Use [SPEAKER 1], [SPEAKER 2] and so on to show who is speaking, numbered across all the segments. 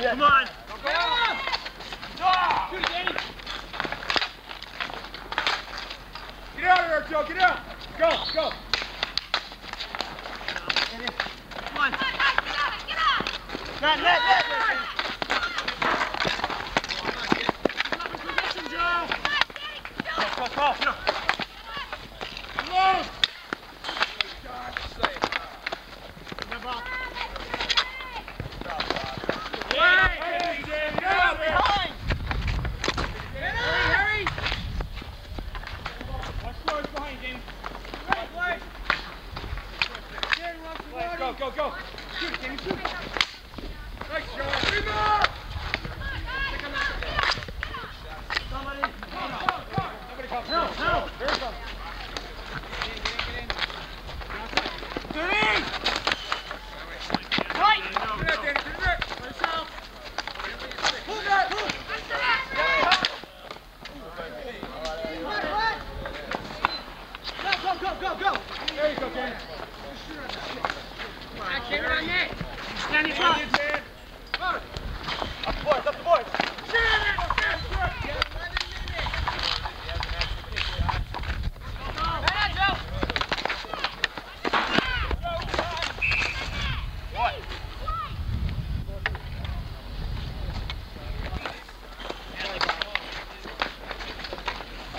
[SPEAKER 1] Come on. Go, go. Shoot it, Danny. Get out of there, Joe. Get out. Go, go.
[SPEAKER 2] Come on.
[SPEAKER 1] Get out, get out. Get
[SPEAKER 3] out.
[SPEAKER 1] Not, not, not.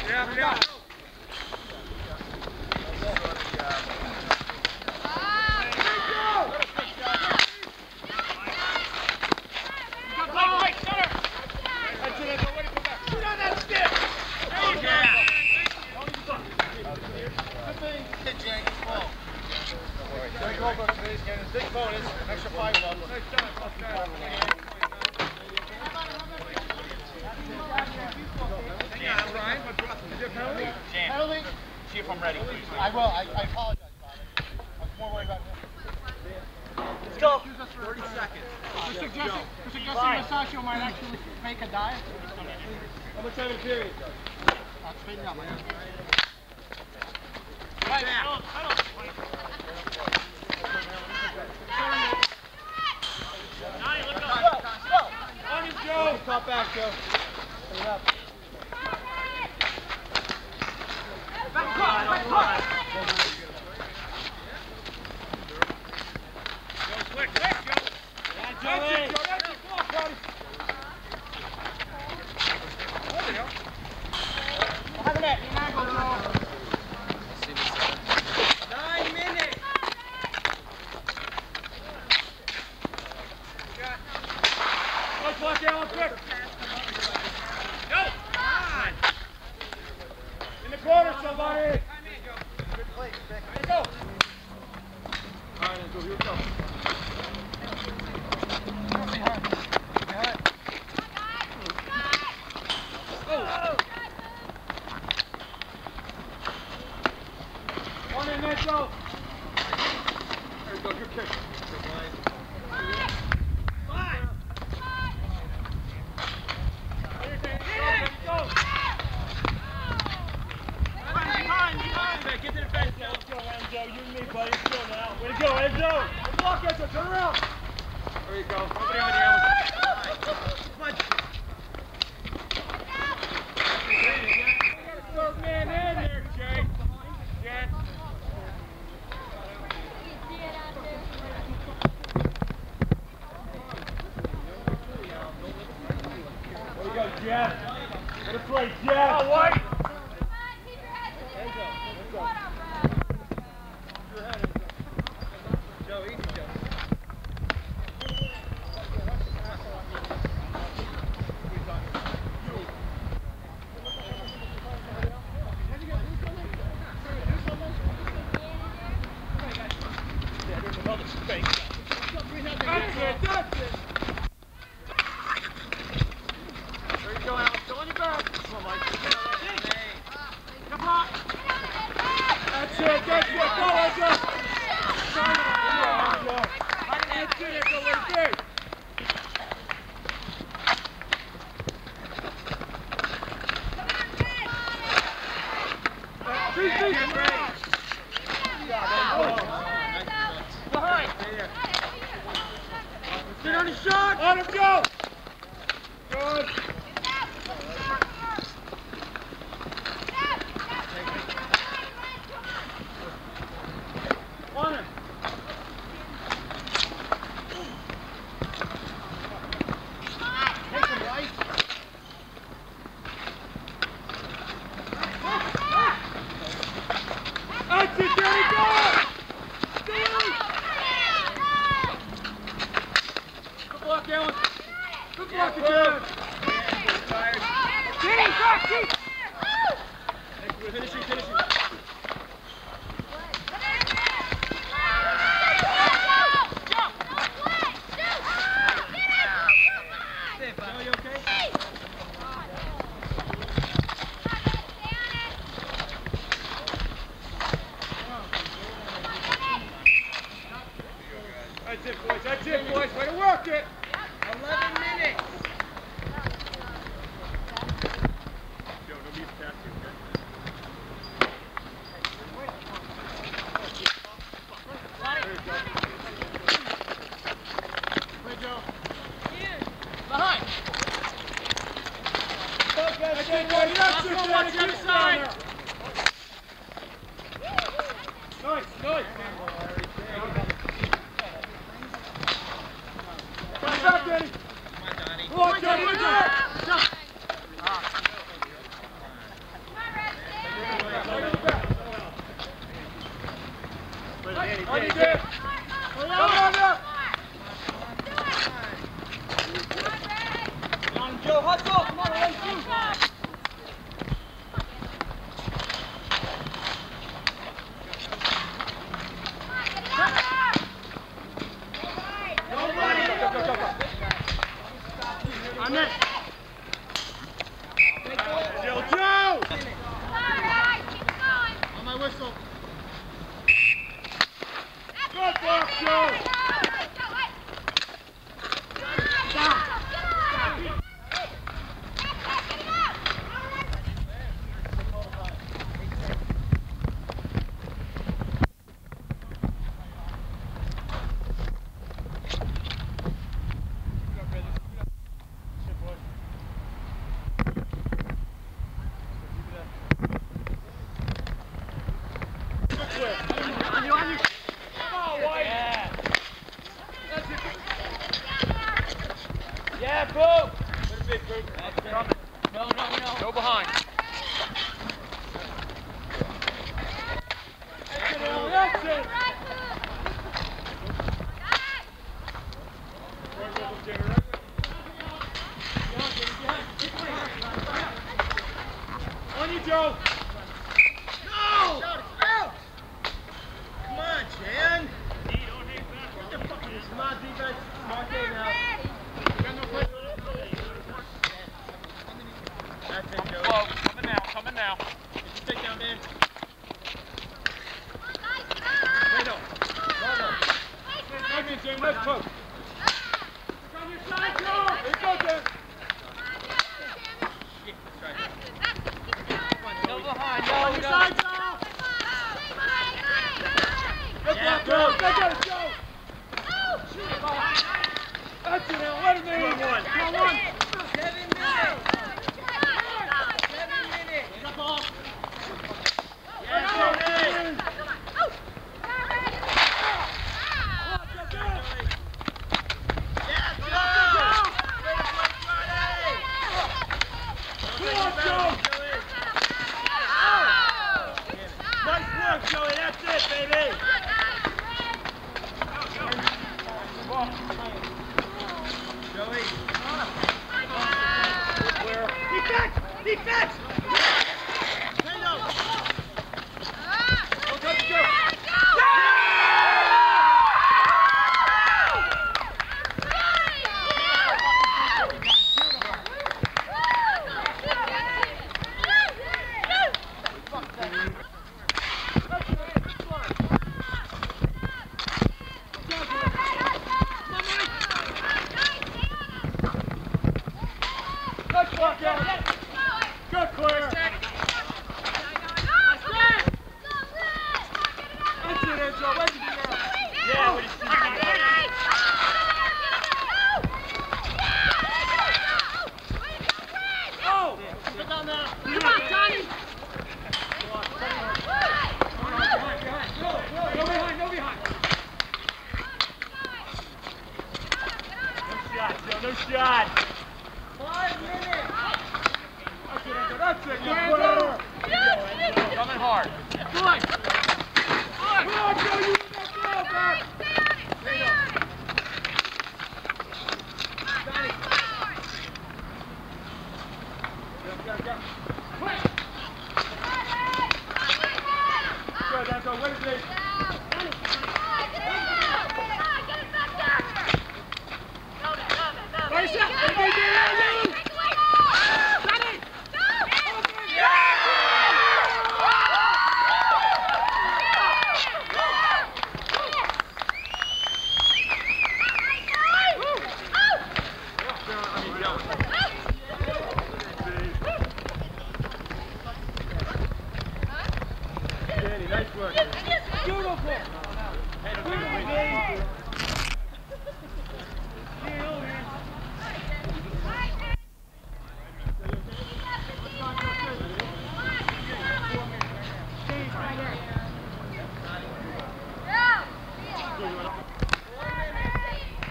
[SPEAKER 1] Gabriel. Joe,
[SPEAKER 3] easy, Joe.
[SPEAKER 1] That's it, that's it. There you go, Alex. Go on your back. Come on, Mike. Come on. That's it, that's it. Go, Edgar. Come on, Edgar. That's it, Edgar. What it is. Three feet. Behind. Sit on his shot. Let him go.
[SPEAKER 3] Defense!
[SPEAKER 1] Race it. Everybody get out, Lou. Danny, nice work. Beautiful. Beautiful.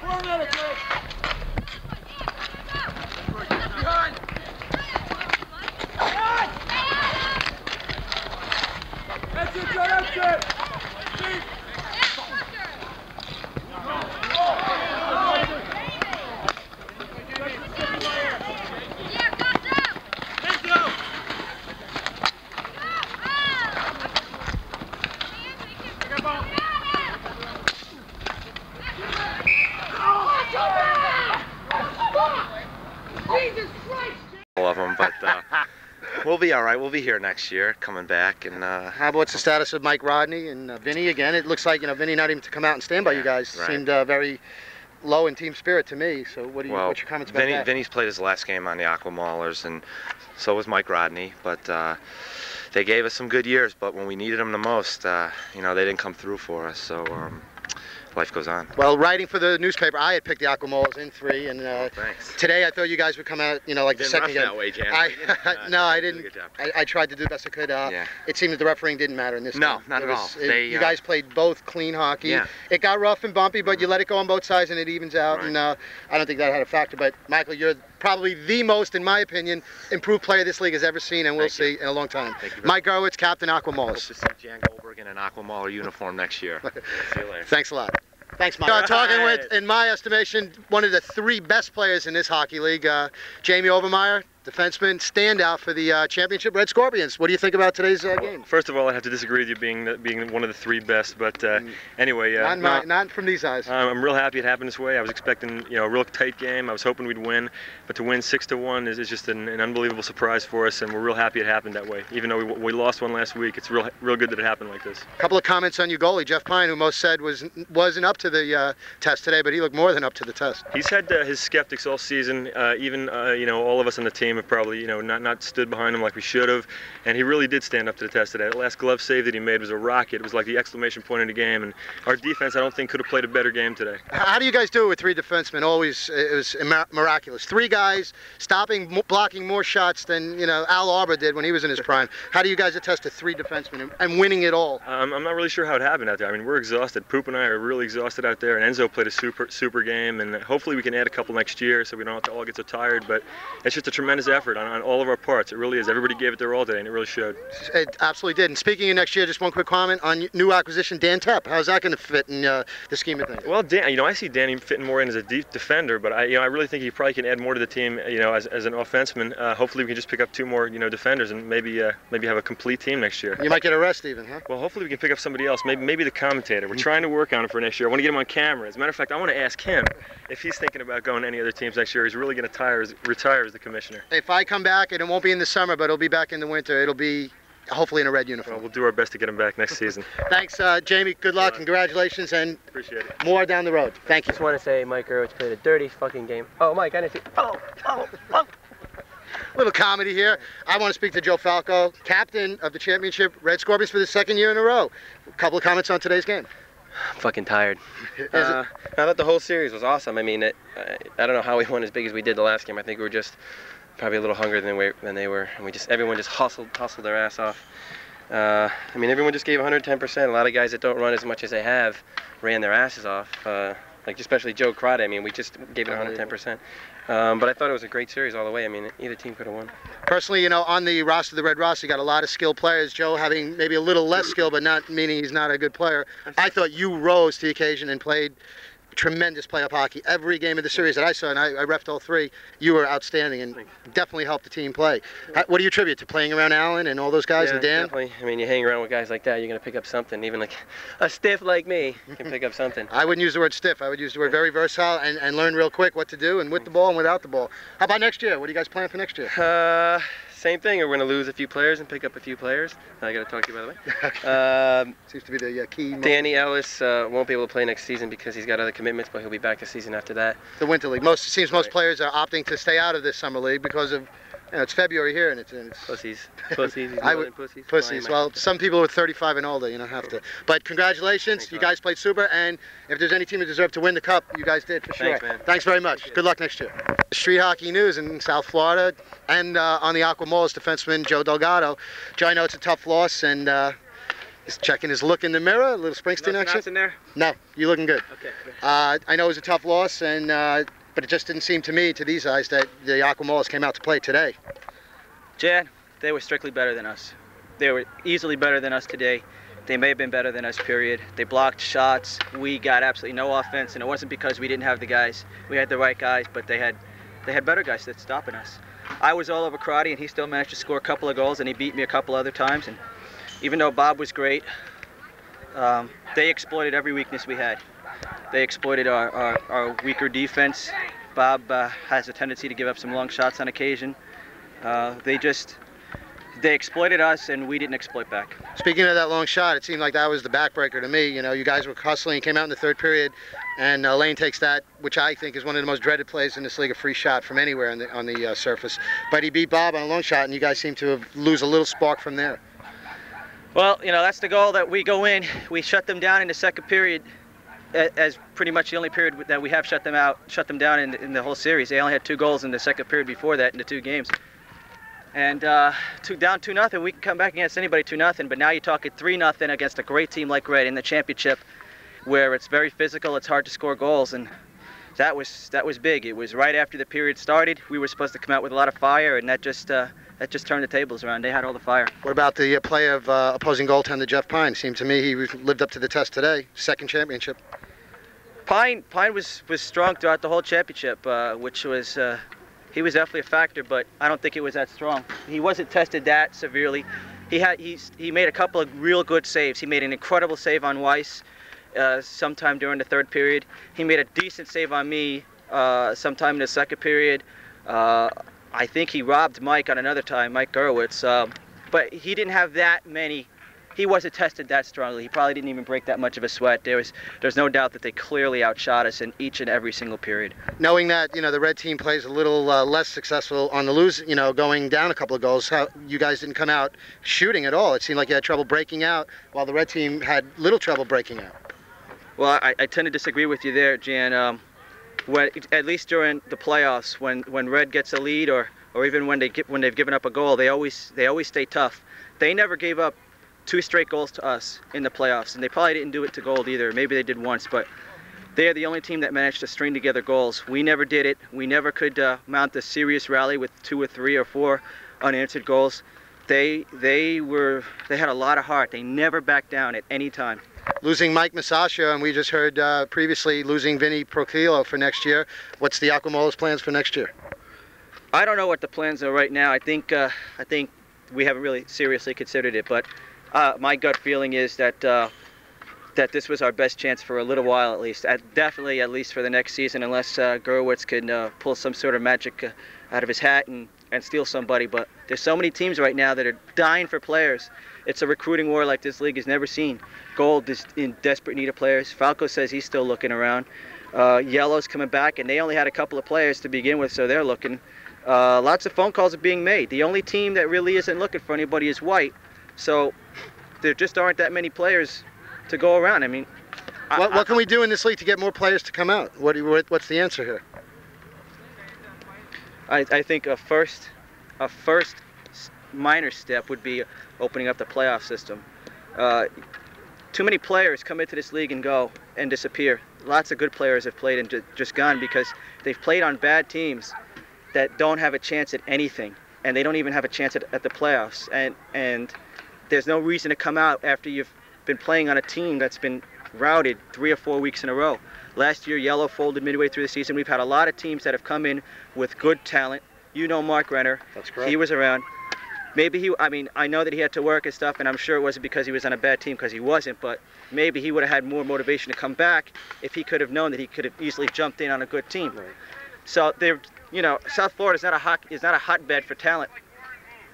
[SPEAKER 1] Four minutes, Rick. That's it, Joe. That's it. Steve.
[SPEAKER 4] all of them, but uh, we'll be all right. We'll be here next year, coming back, and uh,
[SPEAKER 5] How about the status of Mike Rodney and uh, Vinny again? It looks like you know Vinny not even to come out and stand by you guys
[SPEAKER 4] right.
[SPEAKER 5] seemed uh, very low in team spirit to me. So what do you
[SPEAKER 4] well,
[SPEAKER 5] what's your comments about
[SPEAKER 4] Vinny,
[SPEAKER 5] that?
[SPEAKER 4] Vinny's played his last game on the Aqua Maulers, and so was Mike Rodney. But uh, they gave us some good years, but when we needed them the most, uh, you know, they didn't come through for us. So um, life goes on.
[SPEAKER 5] Well, writing for the newspaper, I had picked the Aqua Maulers in three, and uh,
[SPEAKER 4] Thanks.
[SPEAKER 5] today I thought you guys would come out, you know, like the second
[SPEAKER 4] that way, Jan.
[SPEAKER 5] I,
[SPEAKER 4] Uh,
[SPEAKER 5] no, I didn't. I, I tried to do the best I could. Uh,
[SPEAKER 4] Yeah.
[SPEAKER 5] It seemed that the refereeing didn't matter in this
[SPEAKER 4] No,
[SPEAKER 5] game.
[SPEAKER 4] not
[SPEAKER 5] It
[SPEAKER 4] at
[SPEAKER 5] was-
[SPEAKER 4] all.
[SPEAKER 5] it-
[SPEAKER 4] They,
[SPEAKER 5] you
[SPEAKER 4] uh,
[SPEAKER 5] guys played both clean hockey.
[SPEAKER 4] Yeah.
[SPEAKER 5] It got rough and bumpy, but you let it go on both sides and it evens out.
[SPEAKER 4] Right.
[SPEAKER 5] And uh, I don't think that had a factor. But Michael, you're probably the most, in my opinion, improved player this league has ever seen, and we'll see in a long time.
[SPEAKER 4] Thank you
[SPEAKER 5] Mike Gurowitz, Captain
[SPEAKER 4] Hope
[SPEAKER 5] Aqua Maulers.
[SPEAKER 4] to see Jan Goldberg in an Aqua Mauler uniform next year. see you later.
[SPEAKER 5] Thanks a lot. Thanks, Mike. Uh, talking with, in my estimation, one of the three best players in this hockey league, uh, Jamie Overmeyer, defenseman, standout for the uh, championship Red Scorpions. What do you think about today's uh, game?
[SPEAKER 6] First of all, I have to disagree with you being the, being one of the three best. But uh, anyway, uh,
[SPEAKER 5] not, my, not from these eyes.
[SPEAKER 6] I'm real happy it happened this way. I was expecting you know a real tight game. I was hoping we'd win, but to win six to one is, is just an, an unbelievable surprise for us, and we're real happy it happened that way. Even though we, we lost one last week, it's real real good that it happened like this.
[SPEAKER 5] A couple of comments on your goalie, Jeff Pine, who most said was wasn't up to the uh, test today, but he looked more than up to the test.
[SPEAKER 6] He's had uh, his skeptics all season. Uh, even uh, you know all of us on the team have probably you know not not stood behind him like we should have, and he really did stand up to the test today. That last glove save that he made was a rocket. It was like the exclamation point in the game, and our defense I don't think could have played a better game today.
[SPEAKER 5] How do you guys do it with three defensemen? Always, it was miraculous. Three guys stopping, blocking more shots than you know Al Arbour did when he was in his prime. How do you guys attest to three defensemen and, and winning it all?
[SPEAKER 6] Um, I'm not really sure how it happened out there. I mean, we're exhausted. Poop and I are really exhausted out there, and Enzo played a super super game, and hopefully we can add a couple next year so we don't have to all get so tired. But it's just a tremendous tremendous effort on, on all of our parts. It really is. Everybody gave it their all today, and it really showed.
[SPEAKER 5] It absolutely did. And speaking of next year, just one quick comment on new acquisition, Dan Tepp. How's that going to fit in uh, the scheme of things?
[SPEAKER 6] Well, Dan, you know, I see Danny fitting more in as a deep defender, but I, you know, I really think he probably can add more to the team. You know, as, as an offenseman. Uh, hopefully, we can just pick up two more, you know, defenders and maybe uh, maybe have a complete team next year.
[SPEAKER 5] You might get a rest even, huh?
[SPEAKER 6] Well, hopefully we can pick up somebody else. Maybe maybe the commentator. We're trying to work on it for next year. I want to get him on camera. As a matter of fact, I want to ask him if he's thinking about going to any other teams next year. He's really going to retire as the commissioner.
[SPEAKER 5] If I come back, and it won't be in the summer, but it'll be back in the winter. It'll be hopefully in a red uniform.
[SPEAKER 6] Well, we'll do our best to get him back next season.
[SPEAKER 5] Thanks, uh, Jamie. Good luck. Congratulations, and
[SPEAKER 6] appreciate it.
[SPEAKER 5] More down the road. Thank you.
[SPEAKER 7] Just want to say Mike Gurowitz played a dirty fucking game. Oh, Mike, I didn't see. Oh, oh, oh.
[SPEAKER 5] Little comedy here. I want to speak to Joe Falco, captain of the championship Red Scorpions for the second year in a row. A couple of comments on today's game.
[SPEAKER 7] I'm fucking tired. Uh, I thought the whole series was awesome. I mean, it, I don't know how we won as big as we did the last game. I think we were just probably a little hungrier than, we, than they were, and we just everyone just hustled hustled their ass off. Uh, I mean, everyone just gave 110%. A lot of guys that don't run as much as they have ran their asses off. Uh, like especially Joe Crotty. I mean, we just gave it 110%. Um, but I thought it was a great series all the way. I mean, either team could have won.
[SPEAKER 5] Personally, you know, on the roster, the Red roster, you got a lot of skilled players. Joe having maybe a little less skill, but not meaning he's not a good player. I thought you rose to the occasion and played tremendous playoff hockey. Every game of the series that I saw, and I, I refed all three, you were outstanding and definitely helped the team play. What do you attribute to playing around Allen and all those guys
[SPEAKER 7] yeah,
[SPEAKER 5] and Dan?
[SPEAKER 7] Definitely. I mean, you hang around with guys like that, you're going to pick up something. Even like a stiff like me can pick up something.
[SPEAKER 5] I wouldn't use the word stiff. I would use the word very versatile and, and learn real quick what to do and with the ball and without the ball. How about next year? What do you guys plan for next year?
[SPEAKER 7] Uh, same thing. We're going to lose a few players and pick up a few players. I got to talk to you, by the way. um,
[SPEAKER 5] Seems to be the uh, key. Moment.
[SPEAKER 7] Danny Ellis uh, won't be able to play next season because he's got other commitments, but he'll be back the season after that.
[SPEAKER 5] The Winter League. Most it seems most right. players are opting to stay out of this summer league because of you know, it's February here and it's, and it's
[SPEAKER 7] pussies, pussies,
[SPEAKER 5] I would,
[SPEAKER 7] pussies.
[SPEAKER 5] Pussies. Well, some people are 35 and older, you don't have to. But congratulations, Thanks, you guys played super, and if there's any team that deserve to win the cup, you guys did for
[SPEAKER 7] sure.
[SPEAKER 5] Thanks, Thanks very much. Good luck next year. Street hockey news in South Florida, and uh, on the Aqua defenseman Joe Delgado. Joe, I know it's a tough loss, and. Uh, He's checking his look in the mirror, a little Springsteen
[SPEAKER 7] no
[SPEAKER 5] action.
[SPEAKER 7] in there?
[SPEAKER 5] No, you're looking good.
[SPEAKER 7] Okay.
[SPEAKER 5] Uh, I know it was a tough loss, and uh, but it just didn't seem to me, to these eyes, that the Aqua Maulers came out to play today.
[SPEAKER 8] Jan, they were strictly better than us. They were easily better than us today. They may have been better than us, period. They blocked shots. We got absolutely no offense, and it wasn't because we didn't have the guys. We had the right guys, but they had they had better guys that's stopping us. I was all over Crotty, and he still managed to score a couple of goals, and he beat me a couple other times. And even though Bob was great, um, they exploited every weakness we had. They exploited our, our, our weaker defense. Bob uh, has a tendency to give up some long shots on occasion. Uh, they just they exploited us and we didn't exploit back.
[SPEAKER 5] Speaking of that long shot, it seemed like that was the backbreaker to me. You know, you guys were hustling, came out in the third period, and uh, Lane takes that, which I think is one of the most dreaded plays in this league, a free shot from anywhere on the, on the uh, surface. But he beat Bob on a long shot, and you guys seem to lose a little spark from there.
[SPEAKER 8] Well, you know, that's the goal that we go in. We shut them down in the second period as pretty much the only period that we have shut them out, shut them down in, in the whole series. They only had two goals in the second period before that in the two games. And uh, two, down 2 nothing, we can come back against anybody 2 nothing. but now you're talking 3 nothing against a great team like Red in the championship where it's very physical, it's hard to score goals. And that was, that was big. It was right after the period started. We were supposed to come out with a lot of fire, and that just, uh, that just turned the tables around. They had all the fire.
[SPEAKER 5] What about the uh, play of uh, opposing goaltender Jeff Pine? Seemed to me he lived up to the test today. Second championship.
[SPEAKER 8] Pine, Pine was, was strong throughout the whole championship, uh, which was uh, he was definitely a factor, but I don't think it was that strong. He wasn't tested that severely. He had he's, he made a couple of real good saves. He made an incredible save on Weiss uh, sometime during the third period. He made a decent save on me uh, sometime in the second period. Uh, I think he robbed Mike on another time, Mike Gurowitz. Um, but he didn't have that many he wasn't tested that strongly. He probably didn't even break that much of a sweat. There was, there's no doubt that they clearly outshot us in each and every single period.
[SPEAKER 5] Knowing that, you know, the red team plays a little uh, less successful on the lose, you know, going down a couple of goals, how you guys didn't come out shooting at all. It seemed like you had trouble breaking out, while the red team had little trouble breaking out.
[SPEAKER 8] Well, I, I tend to disagree with you there, Jan. Um, when, at least during the playoffs, when, when red gets a lead or, or even when they get, when they've given up a goal, they always they always stay tough. They never gave up two straight goals to us in the playoffs, and they probably didn't do it to Gold either. Maybe they did once, but they're the only team that managed to string together goals. We never did it. We never could uh, mount a serious rally with two or three or four unanswered goals. They they were they had a lot of heart. They never backed down at any time.
[SPEAKER 5] Losing Mike Masasha, and we just heard uh, previously losing Vinny Procillo for next year. What's the Aqua Mauler's plans for next year?
[SPEAKER 8] I don't know what the plans are right now. I think uh, I think we haven't really seriously considered it, but uh, my gut feeling is that uh, that this was our best chance for a little while at least. At, definitely at least for the next season, unless uh, can uh, pull some sort of magic uh, out of his hat and, and steal somebody. But there's so many teams right now that are dying for players. It's a recruiting war like this league has never seen. Gold is in desperate need of players. Falco says he's still looking around. Uh, Yellow's coming back, and they only had a couple of players to begin with, so they're looking. Uh, lots of phone calls are being made. The only team that really isn't looking for anybody is White. So there just aren't that many players to go around. I mean,
[SPEAKER 5] what, what, can we do in this league to get more players to come out? What, what what's the answer here?
[SPEAKER 8] I, I think a first, a first minor step would be opening up the playoff system. Uh, too many players come into this league and go and disappear. Lots of good players have played and just gone because they've played on bad teams that don't have a chance at anything, and they don't even have a chance at, at the playoffs. And and there's no reason to come out after you've been playing on a team that's been routed three or four weeks in a row. Last year, Yellow folded midway through the season. We've had a lot of teams that have come in with good talent. You know Mark Renner.
[SPEAKER 5] That's correct.
[SPEAKER 8] He was around. Maybe he, I mean, I know that he had to work and stuff, and I'm sure it wasn't because he was on a bad team, because he wasn't, but maybe he would have had more motivation to come back if he could have known that he could have easily jumped in on a good team.
[SPEAKER 5] Right.
[SPEAKER 8] So there, you know, South Florida is not a hot, is not a hotbed for talent.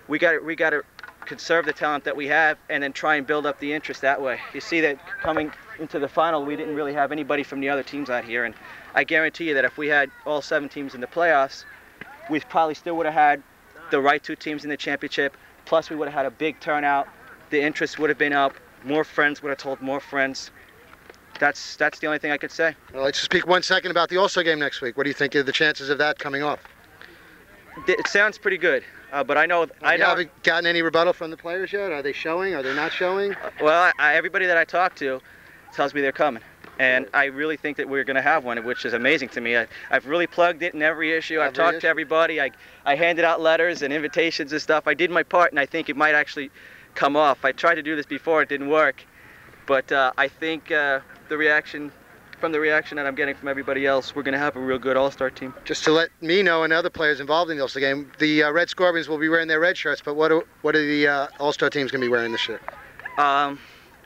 [SPEAKER 8] We got we got to conserve the talent that we have and then try and build up the interest that way. You see that coming into the final, we didn't really have anybody from the other teams out here, and I guarantee you that if we had all seven teams in the playoffs, we probably still would have had the right two teams in the championship. Plus, we would have had a big turnout. The interest would have been up. More friends would have told more friends. That's that's the only thing I could say.
[SPEAKER 5] Well, let's speak one second about the All-Star game next week. What do you think of the chances of that coming off?
[SPEAKER 8] It sounds pretty good. Uh, but I know
[SPEAKER 5] Have
[SPEAKER 8] I know.
[SPEAKER 5] haven't gotten any rebuttal from the players yet? Are they showing? Are they not showing?
[SPEAKER 8] Well, I, everybody that I talk to tells me they're coming. And I really think that we're going to have one, which is amazing to me. I, I've really plugged it in every issue. I've talked
[SPEAKER 5] issue.
[SPEAKER 8] to everybody. I, I handed out letters and invitations and stuff. I did my part, and I think it might actually come off. I tried to do this before, it didn't work. But uh, I think uh, the reaction, from the reaction that I'm getting from everybody else, we're going to have a real good all-star team.
[SPEAKER 5] Just to let me know and other players involved in the All-Star game, the uh, Red Scorpions will be wearing their red shirts. But what are, what are the uh, All-Star teams going to be wearing this year?
[SPEAKER 8] Um,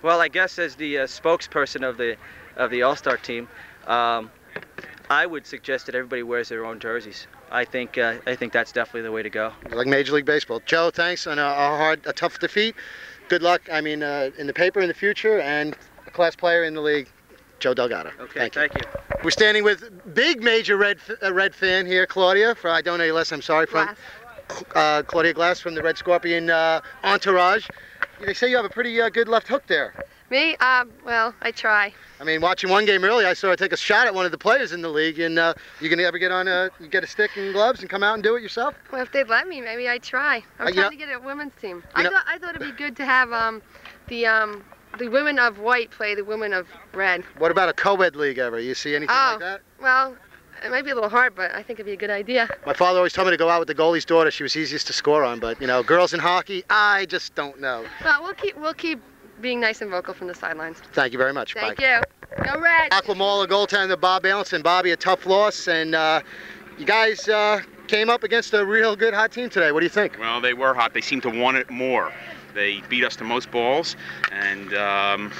[SPEAKER 8] well, I guess as the uh, spokesperson of the of the All-Star team, um, I would suggest that everybody wears their own jerseys. I think uh, I think that's definitely the way to go.
[SPEAKER 5] Like Major League Baseball. Joe, thanks on a, a hard, a tough defeat. Good luck. I mean, uh, in the paper in the future, and a class player in the league, Joe Delgado.
[SPEAKER 8] Okay,
[SPEAKER 5] Thank you.
[SPEAKER 8] thank you.
[SPEAKER 5] We're standing with big major red uh, red fan here, Claudia. For I don't know you less. I'm sorry. From uh, Claudia Glass from the Red Scorpion uh, entourage. They say you have a pretty uh, good left hook there.
[SPEAKER 9] Me? Um, well, I try.
[SPEAKER 5] I mean, watching one game early, I saw her take a shot at one of the players in the league. And uh, you gonna ever get on a you get a stick and gloves and come out and do it yourself?
[SPEAKER 9] Well, if they'd let me, maybe I'd try. I'm
[SPEAKER 5] uh,
[SPEAKER 9] trying
[SPEAKER 5] know,
[SPEAKER 9] to get a women's team. I
[SPEAKER 5] know-
[SPEAKER 9] thought I thought it'd be good to have um, the um, the women of white play the women of red.
[SPEAKER 5] What about a co-ed league ever? You see anything
[SPEAKER 9] oh,
[SPEAKER 5] like that?
[SPEAKER 9] well, it might be a little hard, but I think it'd be a good idea.
[SPEAKER 5] My father always told me to go out with the goalie's daughter. She was easiest to score on. But you know, girls in hockey, I just don't know.
[SPEAKER 9] Well, we'll keep we'll keep being nice and vocal from the sidelines.
[SPEAKER 5] Thank you very much.
[SPEAKER 9] Thank
[SPEAKER 5] Bye.
[SPEAKER 9] you. Go red.
[SPEAKER 5] Aqua Mauler goaltender Bob Allenson. Bobby, a tough loss, and uh, you guys uh, came up against a real good hot team today. What do you think?
[SPEAKER 10] Well, they were hot. They seemed to want it more. They beat us to most balls, and um,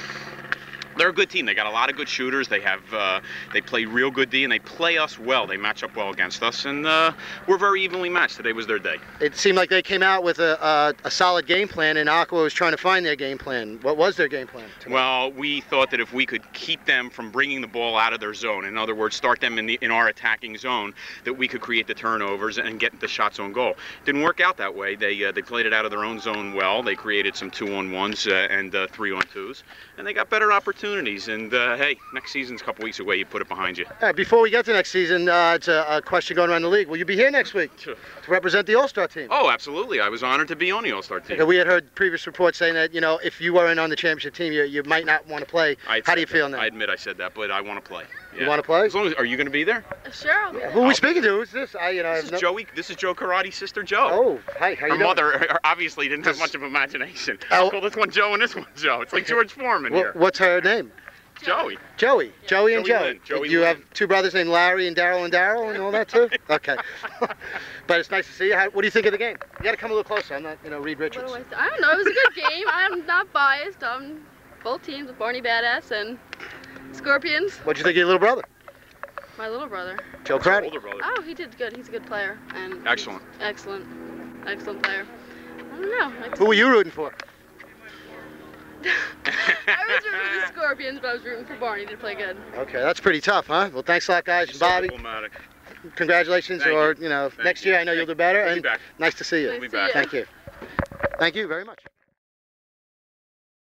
[SPEAKER 10] they're a good team. They got a lot of good shooters. They have uh, they play real good D, and they play us well. They match up well against us, and uh, we're very evenly matched. Today was their day.
[SPEAKER 5] It seemed like they came out with a, a, a solid game plan, and Aqua was trying to find their game plan. What was their game plan? tonight?
[SPEAKER 10] Well, we thought that if we could keep them from bringing the ball out of their zone, in other words, start them in the in our attacking zone, that we could create the turnovers and get the shots on goal. Didn't work out that way. They uh, they played it out of their own zone well. They created some two-on-ones uh, and uh, three-on-twos, and they got better opportunities. And uh, hey, next season's a couple weeks away. You put it behind you.
[SPEAKER 5] Right, before we get to next season, uh, it's a, a question going around the league. Will you be here next week
[SPEAKER 10] Sure.
[SPEAKER 5] to represent the All-Star team?
[SPEAKER 10] Oh, absolutely. I was honored to be on the All-Star team.
[SPEAKER 5] Okay, We had heard previous reports saying that you know if you weren't on the championship team, you, you might not want to play.
[SPEAKER 10] I
[SPEAKER 5] How do you
[SPEAKER 10] said
[SPEAKER 5] feel
[SPEAKER 10] that.
[SPEAKER 5] now?
[SPEAKER 10] I admit I said that, but I want to play.
[SPEAKER 5] You want to play?
[SPEAKER 10] As long as, are you going to be there?
[SPEAKER 9] Sure. I'll be
[SPEAKER 5] Who are we speaking to? Who's this? I, you know,
[SPEAKER 10] This is
[SPEAKER 5] no-
[SPEAKER 10] Joey. This is Joe Crotty's sister, Joe.
[SPEAKER 5] Oh, hi. How you
[SPEAKER 10] Her
[SPEAKER 5] doing?
[SPEAKER 10] mother obviously didn't have much of imagination. I'll call this one Joe and this one Joe. It's like George Foreman
[SPEAKER 5] Wha-
[SPEAKER 10] here.
[SPEAKER 5] what's her name?
[SPEAKER 10] Joey.
[SPEAKER 5] Joey. Joey and
[SPEAKER 10] Joey
[SPEAKER 5] Joe.
[SPEAKER 10] Lynn. Joey
[SPEAKER 5] you
[SPEAKER 10] Lynn.
[SPEAKER 5] have two brothers named Larry and Daryl and Daryl and all that too? Okay. but it's nice to see you. How, what do you think of the game? You got to come a little closer. I'm not, you know, Reed
[SPEAKER 11] What
[SPEAKER 5] Richards.
[SPEAKER 11] do I? I don't know. It was a good game. I'm not biased. Um, both teams with Barney Badass and Scorpions.
[SPEAKER 5] What'd you think of your little brother?
[SPEAKER 11] My little brother.
[SPEAKER 5] Joe
[SPEAKER 10] That's older brother.
[SPEAKER 11] Oh, he did good. He's a good player and
[SPEAKER 10] Excellent.
[SPEAKER 11] excellent, excellent player. I don't know. I
[SPEAKER 5] Who were you rooting for?
[SPEAKER 11] I was rooting for the Scorpions, but I was rooting for Barney to play good.
[SPEAKER 5] Okay, that's pretty tough, huh? Well, thanks a lot, guys.
[SPEAKER 10] She's so
[SPEAKER 5] Bobby,
[SPEAKER 10] diplomatic.
[SPEAKER 5] congratulations,
[SPEAKER 10] Thank
[SPEAKER 5] or,
[SPEAKER 10] you.
[SPEAKER 5] you know,
[SPEAKER 10] Thank
[SPEAKER 5] next
[SPEAKER 10] you.
[SPEAKER 5] year I know you'll do better.
[SPEAKER 10] We'll be
[SPEAKER 5] And
[SPEAKER 10] back.
[SPEAKER 5] nice to see you.
[SPEAKER 11] Nice
[SPEAKER 10] be back.
[SPEAKER 11] see.
[SPEAKER 5] Thank you. Thank you very much.